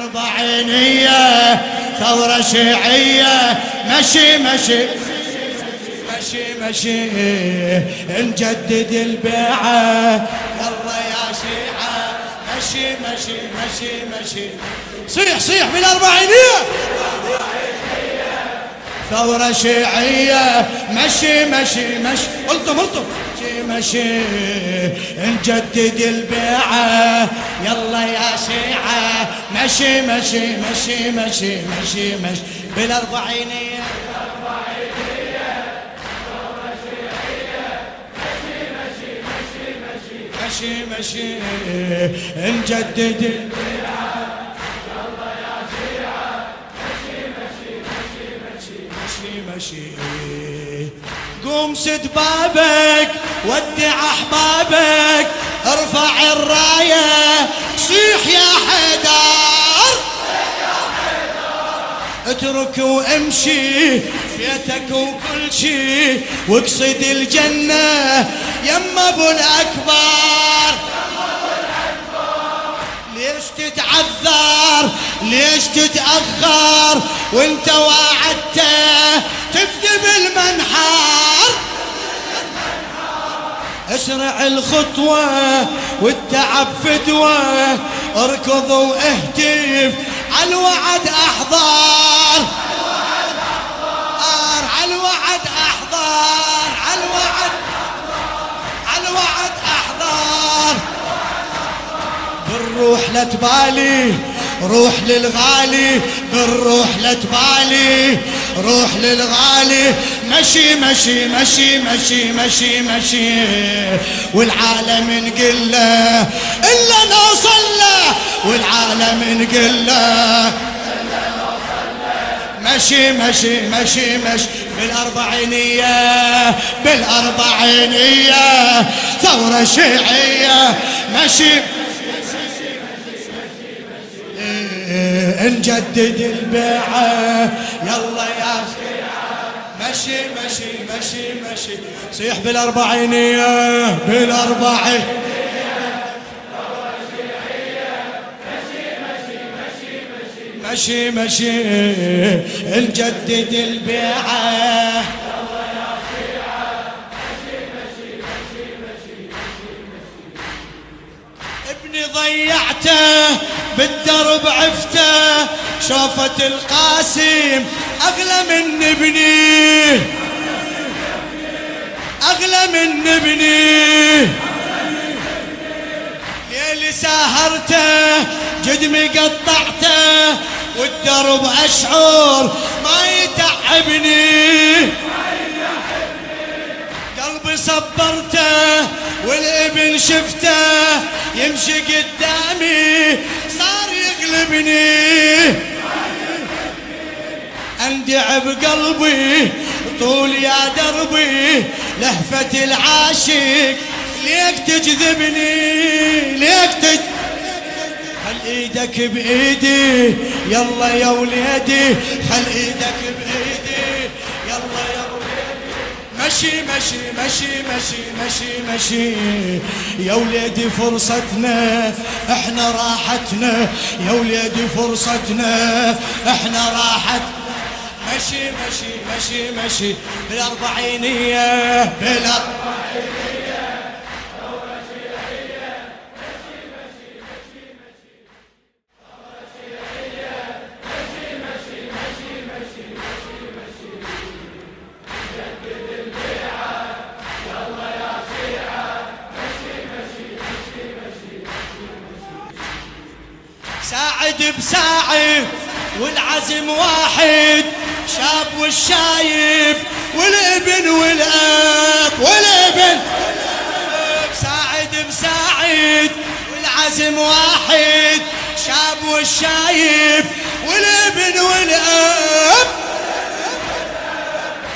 بالأربعينية ثورة شيعية. مشي مشي. مشي مشي. نجدد البيعة. يلا يا شيعة. مشي مشي مشي مشي. صيح صيح بالأربعينية ثورة شيعية. مشي مشي مشي. قلتم قلتم. مشي مشي نجدد البيعة يلا يا شيعة مشي مشي مشي مشي مشي مشي بالأربعينية مشي مشي نجدد البيعة مشي قوم سد بابك ودع أحبابك ارفع الراية. صيح يا حيدر. اترك وامشي بيتك وكل شي. واقصد الجنة يما أبو الأكبر. ليش تتعذر؟ ليش تتأخر؟ وانت وعدته اسرع الخطوة والتعب فدوة اركض واهتف على الوعد الوعد احضار على الوعد. على الوعد احضار بالروح لا تبالي. روح للغالي. بالروح لا تبالي. روح للغالي مشي مشي مشي مشي مشي مشي والعالم نقول له الا نوصل له والعالم نقول له مشي مشي مشي مشي بالأربعينية بالأربعينية ثورة شيعية مشي إيه، نجدد البيعة يلا مشي مشي مشي مشي. صيح بالأربعينية بالأربعينية مشي مشي نجدد البيعة. ابني ضيعته بالدرب عفته. شوفة القاسم أغلى من ابني. أغلى من ابني. ليلي ساهرته جدمي قطعته والدرب أشعر ما يتعبني. قلبي صبرته والابن شفته يمشي قدامي صار يغلبني اندع بقلبي طول يا دربي لهفة العاشق. ليك تجذبني ليك تج خل إيدك بإيدي يلا يا وليدي خل إيدك بإيدي يلا يا وليدي. مشي مشي مشي مشي مشي مشي. يا وليدي فرصتنا إحنا راحتنا. يا وليدي فرصتنا إحنا راحت مشي مشي مشي مشي. بالاربعينية بالاربعينية ساعد بساعد والعزم واحد. شاب والشايب والابن والاب والابن. ساعد بساعد والعزم واحد. شاب والشايب والابن والاب.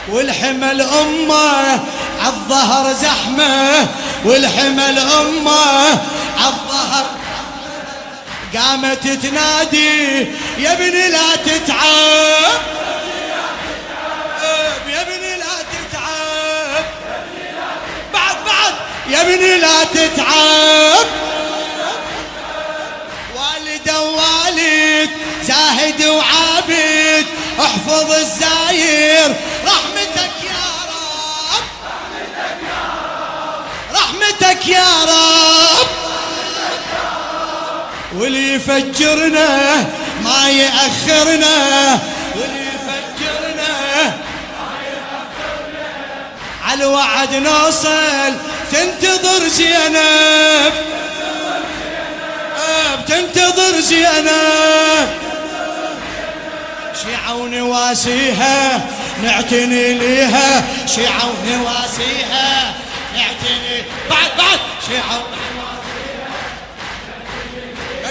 والحمل أمه عالظهر زحمة. والحمل أمه عالظهر قامت تنادي يا ابني لا تتعب. يا ابني لا تتعب. والد ووالد واحد وعابد احفظ الزاير. رحمتك يا رب. رحمتك يا رب. واللي يفجرنا ما يأخرنا. على الوعد نوصل؟ تنتظر زينب. بتنتظر زينب. شيعة ونواسيها نعتني ليها. شيعة ونواسيها نعتني. بعد بعد. شيعة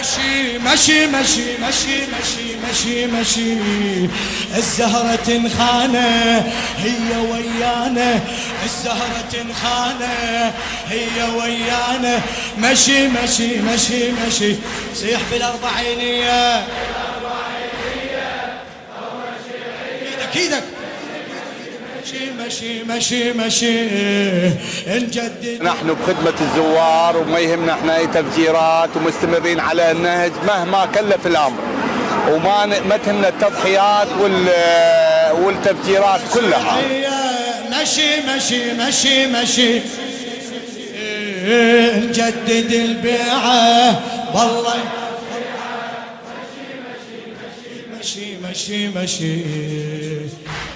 مشي مشي مشي مشي مشي مشي مشي. الزهرة تنخانة هي ويانا. الزهرة تنخانة هي ويانا. مشي مشي مشي مشي. صيح بالأربعينية. إيدك إيدك. مشي مشي مشي. نجدد نحن بخدمة الزوار وما يهمنا إحنا أي تفجيرات ومستمرين على النهج مهما كلف الأمر. وما ما تهمنا التضحيات وال والتفجيرات كلها. مشي مشي مشي مشي. نجدد البيعة والله مشي مشي مشي اسمع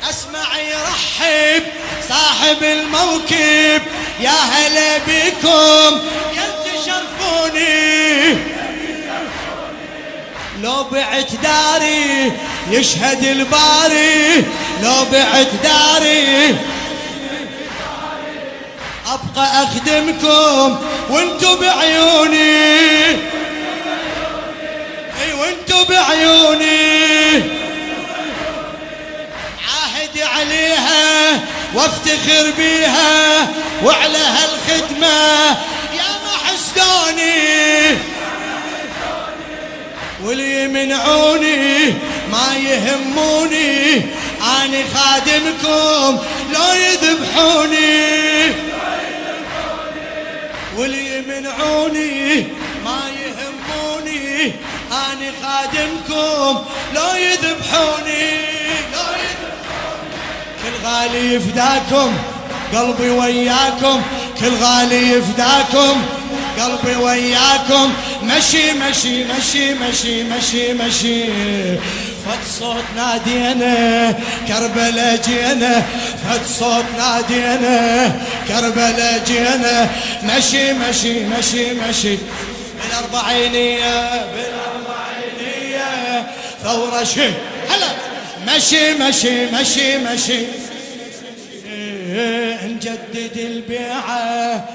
يرحب صاحب الموكب يا هلا بكم. يا تشرفوني لو بعت داري يشهد الباري. لو بعت داري أبقى أخدمكم وانتو بعيوني. أي وانتو بعيوني. عاهد عليها وافتخر بيها وعلى هالخدمة. يا حسدوني واللي يمنعوني ما يهموني. اني خادمكم لو يذبحوني. واللي يمنعوني ما يهموني. اني خادمكم لو يذبحوني. غالي يفداكم قلبي وياكم كل غالي يفداكم قلبي وياكم. مشي مشي مشي مشي مشي مشي. فد صوت نادينا كربلا جينا. فد صوت نادينا كربلا جينا. مشي مشي مشي مشي. بالأربعينية بالأربعينية. ثورة شي هلا. مشي مشي مشي مشي. نجدد البيعة